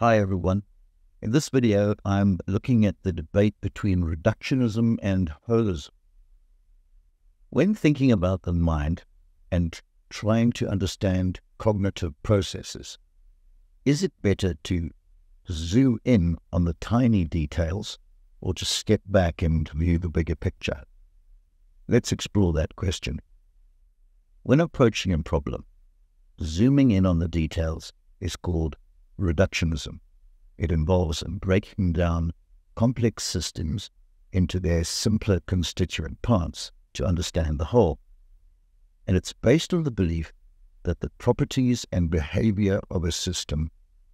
Hi everyone. In this video, I'm looking at the debate between reductionism and holism. When thinking about the mind and trying to understand cognitive processes, is it better to zoom in on the tiny details or just step back and view the bigger picture? Let's explore that question. When approaching a problem, zooming in on the details is called reductionism. It involves breaking down complex systems into their simpler constituent parts to understand the whole. And it's based on the belief that the properties and behavior of a system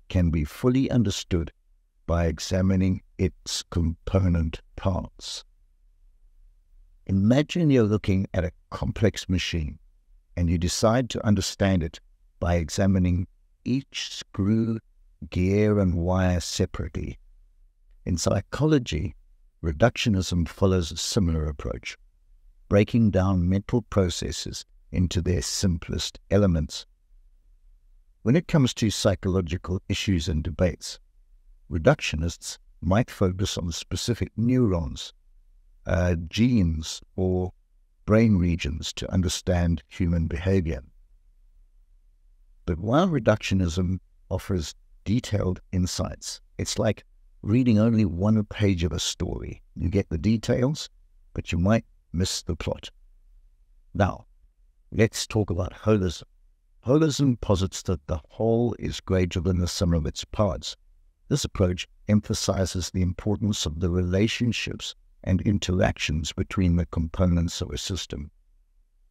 can be fully understood by examining its component parts. Imagine you're looking at a complex machine and you decide to understand it by examining each screw gear and wire separately. In psychology, reductionism follows a similar approach, breaking down mental processes into their simplest elements. When it comes to psychological issues and debates, reductionists might focus on specific neurons, uh, genes, or brain regions to understand human behavior. But while reductionism offers detailed insights. It's like reading only one page of a story. You get the details, but you might miss the plot. Now, let's talk about holism. Holism posits that the whole is greater than the sum of its parts. This approach emphasizes the importance of the relationships and interactions between the components of a system.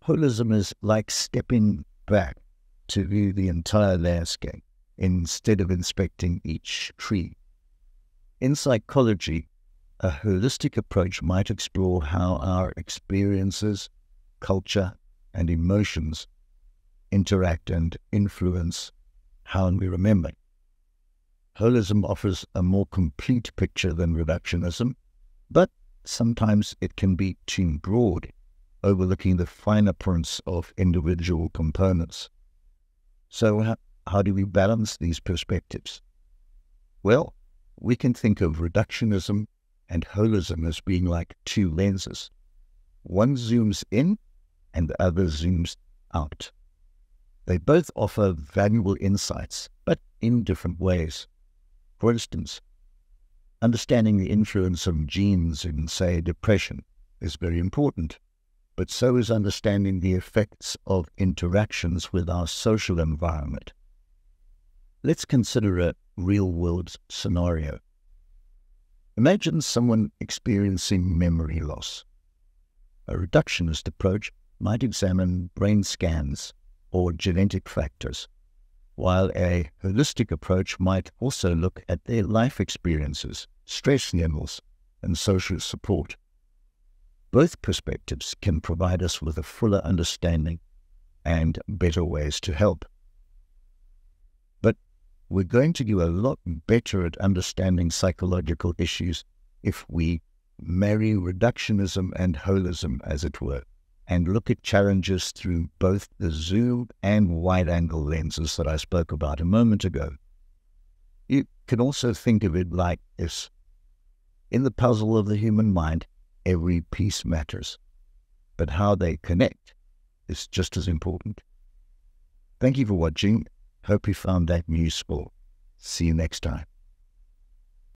Holism is like stepping back to view the entire landscape instead of inspecting each tree. In psychology, a holistic approach might explore how our experiences, culture, and emotions interact and influence how we remember. Holism offers a more complete picture than reductionism, but sometimes it can be too broad, overlooking the finer points of individual components. So, how do we balance these perspectives? Well, we can think of reductionism and holism as being like two lenses. One zooms in and the other zooms out. They both offer valuable insights, but in different ways. For instance, understanding the influence of genes in, say, depression is very important, but so is understanding the effects of interactions with our social environment Let's consider a real world scenario. Imagine someone experiencing memory loss. A reductionist approach might examine brain scans or genetic factors, while a holistic approach might also look at their life experiences, stress levels, and social support. Both perspectives can provide us with a fuller understanding and better ways to help we're going to do a lot better at understanding psychological issues if we marry reductionism and holism, as it were, and look at challenges through both the zoom and wide angle lenses that I spoke about a moment ago. You can also think of it like this in the puzzle of the human mind, every piece matters, but how they connect is just as important. Thank you for watching Hope you found that useful. See you next time.